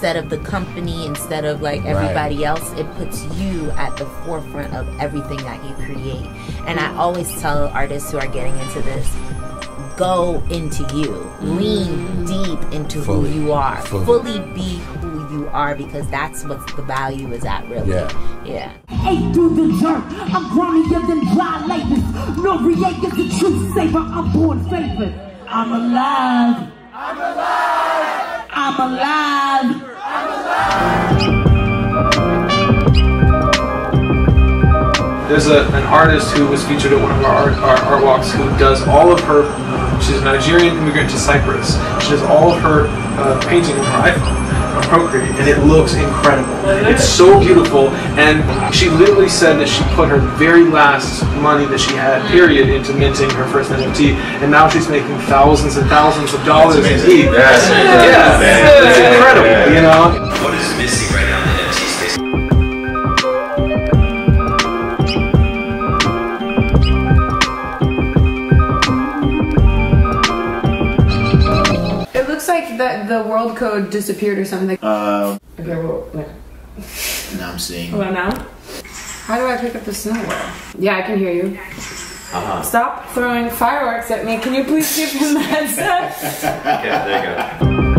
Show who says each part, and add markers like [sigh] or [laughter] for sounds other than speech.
Speaker 1: instead of the company, instead of like everybody else, it puts you at the forefront of everything that you create. And I always tell artists who are getting into this go into you, lean mm-hmm. deep into
Speaker 2: Fully.
Speaker 1: who you are,
Speaker 2: Fully.
Speaker 1: fully be who you are because that's what the value is at, really.
Speaker 2: Yeah.
Speaker 1: Yeah.
Speaker 3: Eight through the dirt, I'm grimier than dry labors. No reactors, the truth saver, I'm born favored. I'm alive. I'm alive. I'm alive.
Speaker 4: There's a, an artist who was featured at one of our art, our art walks who does all of her, she's a Nigerian immigrant to Cyprus. She does all of her uh, painting on her iPhone, on Procreate, and it looks incredible. It's so beautiful, and she literally said that she put her very last money that she had, period, into minting her first NFT, and now she's making thousands and thousands of dollars in
Speaker 2: amazing.
Speaker 4: ETH.
Speaker 2: That's incredible,
Speaker 4: yeah, it's incredible,
Speaker 2: Yeah.
Speaker 5: Looks like the the world code disappeared or something.
Speaker 6: Uh,
Speaker 5: Okay, well, wait.
Speaker 6: now I'm seeing.
Speaker 5: Well, now? How do I pick up the snow? Yeah, I can hear you.
Speaker 6: Uh-huh.
Speaker 5: Stop throwing fireworks at me. Can you please give him the headset? [laughs]
Speaker 7: Okay, there you go.